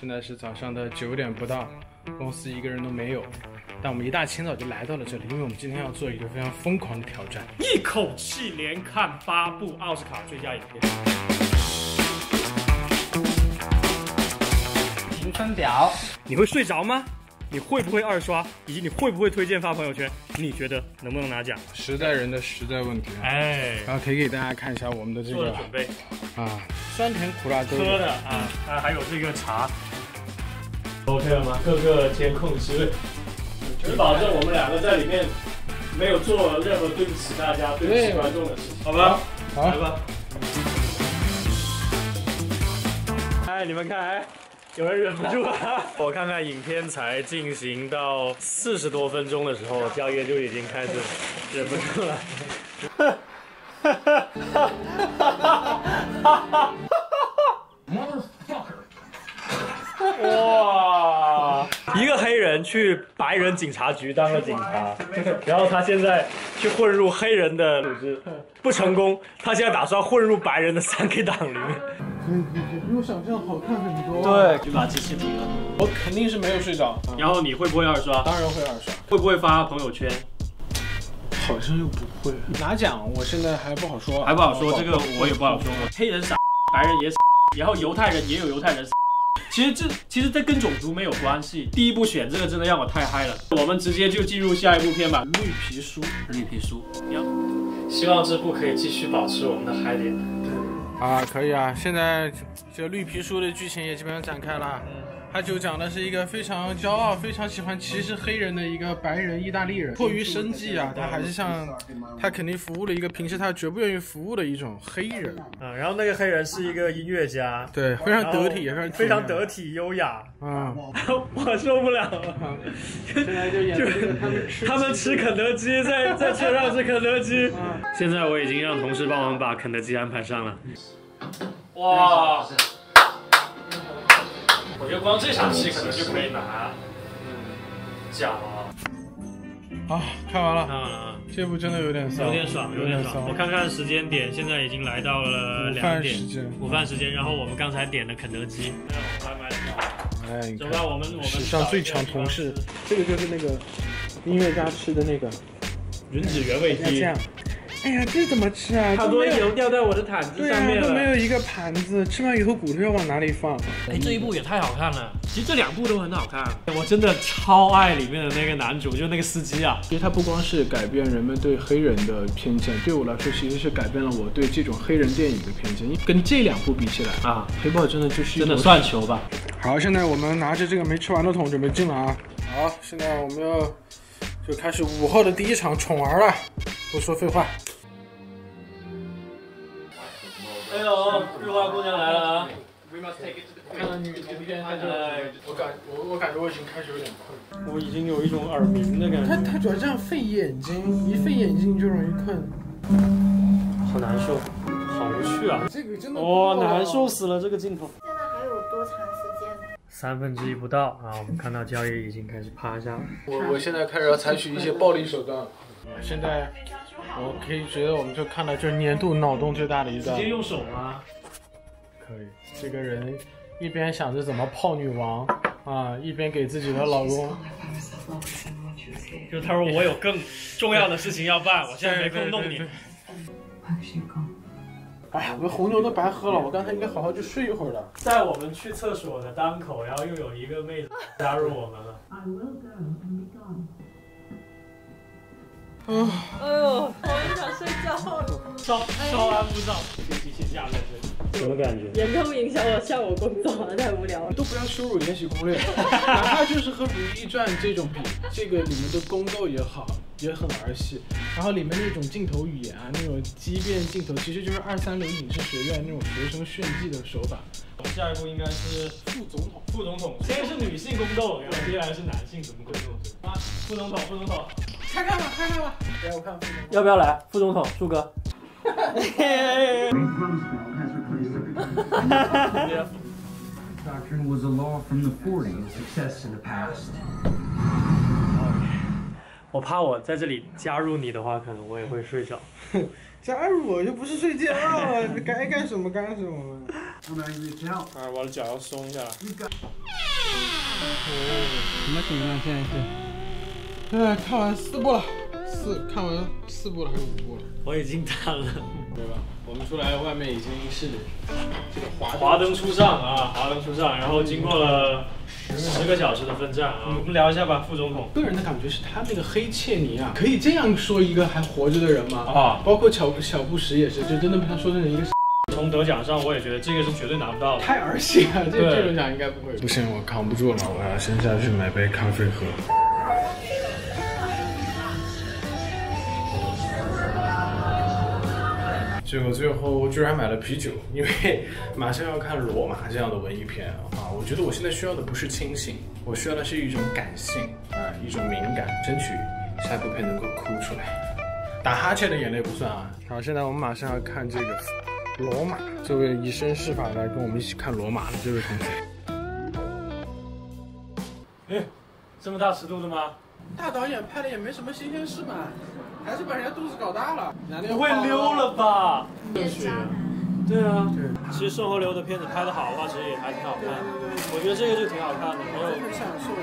现在是早上的九点不到，公司一个人都没有。但我们一大清早就来到了这里，因为我们今天要做一个非常疯狂的挑战。一口气连看八部奥斯卡最佳影片。评分表，你会睡着吗？你会不会二刷？以及你会不会推荐发朋友圈？你觉得能不能拿奖？时代人的时代问题啊！哎，然后可以给大家看一下我们的这个做了准备，啊，酸甜苦辣。喝的啊，啊还有这个茶。OK 了吗？各个监控师，只保证我们两个在里面没有做任何对不起大家、对不起观众的事情，好吧？好来吧。哎，你们看，哎，有人忍不住了。我看看影片才进行到四十多分钟的时候，焦爷就已经开始忍不住了。哇！一个黑人去白人警察局当了警察，然后他现在去混入黑人的组织，不成功。他现在打算混入白人的三 K 党里面。可以可以，比我想象好看很多。，对，就把机器停了。我肯定是没有睡着，然后你会不会二刷？当然会二刷，会不会发朋友圈？好像又不会。拿奖我现在还不好说，还不好说，这个我也不好说。黑人傻，白人也傻，然后犹太人也有犹太人傻。其实这其实这跟种族没有关系。第一部选这个真的让我太嗨了。我们直接就进入下一部片吧，《绿皮书》。绿皮书，呀，希望这部可以继续保持我们的嗨点。啊，可以啊！现在这绿皮书的剧情也基本上展开了。他就讲的是一个非常骄傲、非常喜欢歧视黑人的一个白人意大利人，迫于生计啊，他还是向他肯定服务了一个平时他绝不愿意服务的一种黑人。啊，然后那个黑人是一个音乐家，对，非常得体，非常非常得体体优雅。啊。我受不了了。现在就演他们吃肯德基，在在车上吃肯德基。现在我已经让同事帮我们把肯德基安排上了。哇！我觉得光这场戏可能就可以拿奖了。啊，看完了，啊，这部真的有点爽，有点爽，有点爽。我看看时间点，现在已经来到了两点饭时，间。午饭时间。然后我们刚才点的肯德基，外卖的票。哎，你看，走吧，我们我们史上最强同事，这个就是那个音乐家吃的那个。吮指原味鸡。哎呀，这怎么吃啊？好多油掉在我的毯子对啊，上面都没。有一个盘子，吃完以后骨头要往哪里放？哎，这一部也太好看了。其实这两部都很好看。我真的超爱里面的那个男主，就是那个司机啊。其实他不光是改变人们对黑人的偏见，对我来说其实是改变了我对这种黑人电影的偏见。跟这两部比起来，啊，黑豹真的就是真的算球吧。好，现在我们拿着这个没吃完的桶准备进了啊。好，现在我们要就开始午后的第一场宠儿了。不说废话，哎呦，日花姑娘来了啊！看到女主片，他就哎，我感我我感觉我已经开始有点困。我已经有一种耳鸣的感觉，他他主要这样费眼睛，一费眼睛就容易困。好难受，好无趣啊！这个真的哇、难受死了，这个镜头。现在还有多长时间？三分之一不到啊，我们看到焦爷已经开始趴下了。我我现在开始要采取一些暴力手段。现在我可以觉得，我们就看到就是年度脑洞最大的一段。直接用手吗？可以，这个人一边想着怎么泡女王啊，一边给自己的老公。就他说我有更重要的事情要办，我 现在没空弄你对。哎呀，我红牛都白喝了，我刚才应该好好去睡一会儿的。在我们去厕所的当口，然后又有一个妹子加入我们了。哎呦，我就想睡觉。了，稍稍安勿躁，给机器架在这里，什么感觉？严重影响我下午工作了，太无聊了。都不要羞辱《延禧攻略》，哪怕就是和《如懿传》这种比，这个里面的宫斗也好，也很儿戏。然后里面那种镜头语言啊，那种畸变镜头，其实就是二三流影视学院那种学生炫技的手法。我们下一步应该是副总统，副总统，先是女性宫斗，然后接下来是男性怎么宫斗？啊，副总统，副总统，开看吧，开看吧。来，我看副总统。要不要来？副总统，树哥。Doctrine was a law from the 40s, success in the past. 我怕我在这里加入你的话，可能我也会睡着。加入我又不是睡觉，该干什么干什么。As hell. 啊，我的脚要松一下了。什么情况？现在是？哎，看完四部了，四看完四部了还是五部了？我已经瘫了。对吧？我们出来外面已经是这个华华灯初上啊，华灯初上，然后经过了十个小时的奋战啊，我们聊一下吧，副总统。个人的感觉是他那个黑切尼啊，可以这样说一个还活着的人吗？啊包括小小布什也是，就真的被他说成一个 从得奖上，我也觉得这个是绝对拿不到的。太儿戏了，这对这种奖应该不会。不行，我扛不住了，我要先下去买杯咖啡喝。结果最后居然买了啤酒，因为 马上要看《罗马》这样的文艺片啊！我觉得我现在需要的不是清醒，我需要的是一种感性啊，一种敏感，争取下部片能够哭出来。打哈欠的眼泪不算啊。好，现在我们马上要看这个《罗马》，这位以身试法来跟我们一起看《罗马》的这位同学，哎，这么大尺度的吗？大导演拍的也没什么新鲜事嘛，还是把人家肚子搞大了，不会溜了吧？变渣男。对啊，其实顺河流的片子拍的好的话，其实也还挺好看。我觉得这个就挺好看的，没有。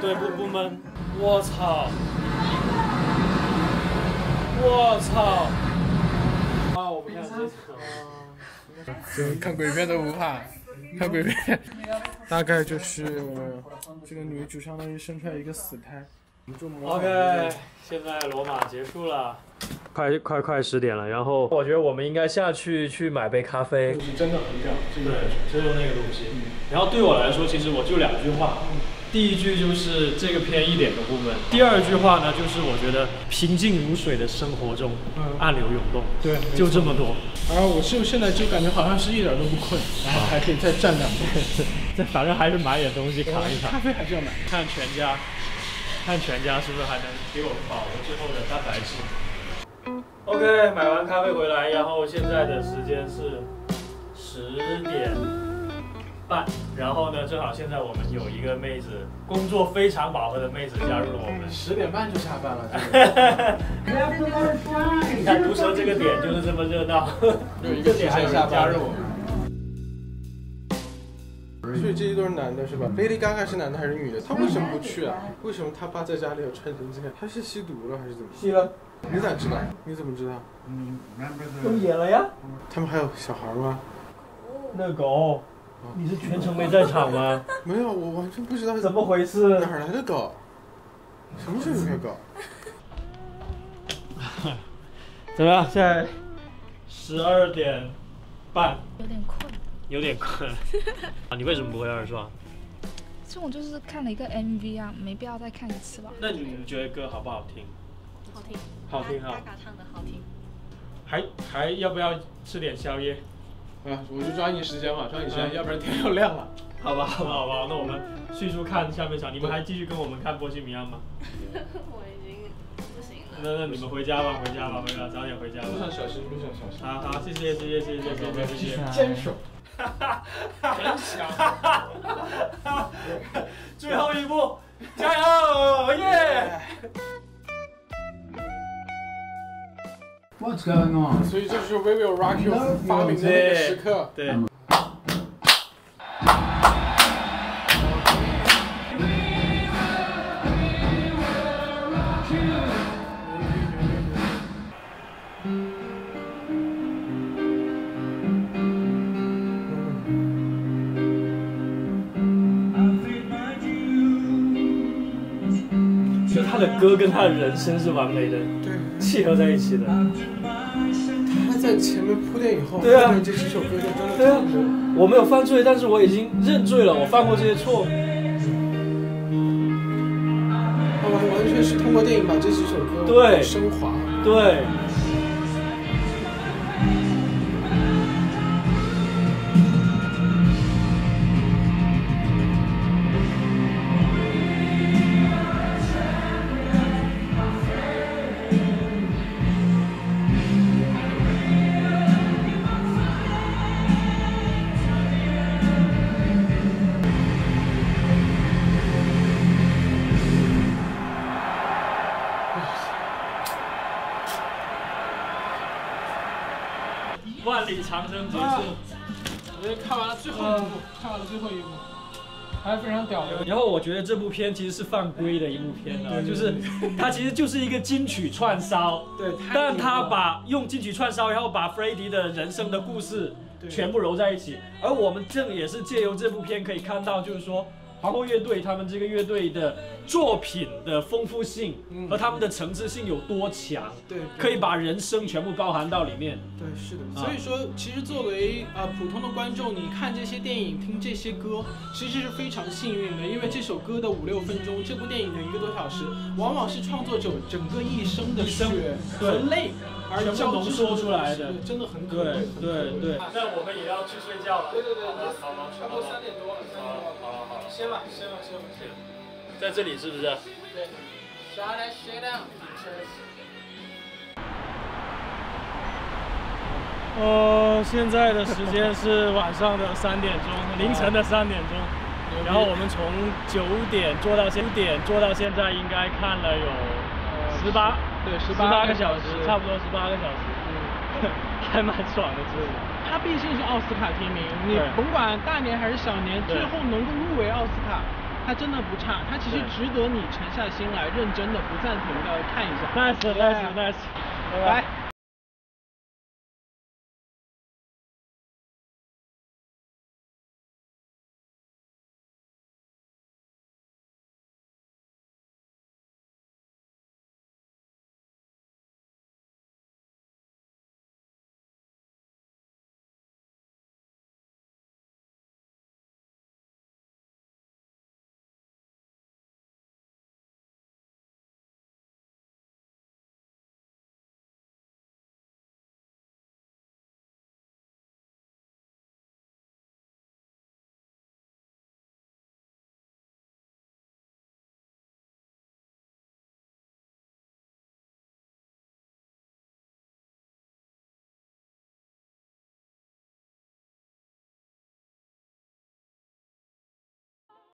对不不闷。我操！我操！啊，我不看这场。就看鬼片都不怕，看鬼片，大概就是这个女主相当于生出来一个死胎。OK，现在罗马结束了，快快快十点了。然后我觉得我们应该下去去买杯咖啡。就是真的很屌，这个对，就是那个东西。然后对我来说，其实我就两句话。第一句就是这个片一点都不闷。第二句话呢，就是我觉得平静如水的生活中，暗流涌动，对，就这么多。然后我就现在就感觉好像是一点都不困，然后还可以再站两天。这 反正还是买点东西扛一扛。咖啡还是要买。看全家，看全家是不是还能给我保留最后的蛋白质。OK，买完咖啡回来，然后现在的时间是十点半，然后呢，正好现在我们有一个妹子，工作非常饱和的妹子加入了我们。十点半就下班了，哈哈哈你看毒蛇这个点就是这么热闹，有一个点还有人加入我们。所以这些都是男的是吧？Lady Gaga 是男的还是女的？他为什么不去啊？为什么他爸在家里要穿成这样？他是吸毒了还是怎么？吸了，你咋知道？你怎么知道？remember 都演了呀。他们还有小孩吗？那狗，你是全程没在场吗？没有，我完全不知道怎么回事？哪儿来的狗？什么时候有的狗？怎么样？现在十二点半，有点困。有点困。啊，你为什么不会二刷？这种就是看了一个 MV 啊，没必要再看一次吧。那你觉得歌好不好听？好听，好听哈。嘎嘎唱的好听。还还要不要吃点宵夜？啊，我就抓紧时间嘛，抓紧时间，要不然天要亮了。好吧，好吧，好吧。那我们迅速看下面场，你们还继续跟我们看《波西米亚》吗？我已经不行了。那那你们回家吧，回家吧，回家，早点回家吧。路上小心，路上小心。好好，谢谢，谢谢，谢谢，谢谢，谢谢。坚守。很小。最后一步，加油，耶！What's going on？所以这就是 Vivo Rock 发明的那个时刻。对。歌跟他的人生是完美的对，契合在一起的。他在前面铺垫以后，对啊后面这几首歌就真的对啊我没有犯罪，但是我已经认罪了，我犯过这些错。他完完全是通过电影把这几首歌对升华。对。完了最后一部，看完了最后一部，还是非常屌的。然后我觉得这部片其实是犯规的一部片啊，就是它其实就是一个金曲串烧，对，但他把用金曲串烧，然后把 Freddy 的人生的故事全部揉在一起，而我们正也是借由这部片可以看到，就是说。华国乐队他们这个乐队的作品的丰富性和他们的层次性有多强？对，可以把人生全部包含到里面。对，是的。所以说，其实作为呃普通的观众，你看这些电影、听这些歌，其实是非常幸运的，因为这首歌的五六分钟，这部电影的一个多小时，往往是创作者整个一生的血和泪而浓缩出来的，真的很可贵。对对对。那我们也要去睡觉了。对对对，好吗？差不多三点多了。好好好。先吧，先吧，先吧，先。在这里是不是？对。Shut. 呃，现在的时间是晚上的三点钟，凌晨的三点钟。然后我们从九点做到九点做到现在，应该看了有十八，对，十八个小时，差不多十八个小时，嗯，还蛮爽的，其实。他毕竟是奥斯卡提名，你甭管大年还是小年，最后能够入围奥斯卡，他真的不差，他其实值得你沉下心来，认真的不暂停的看一下。Nice，nice，nice，拜拜。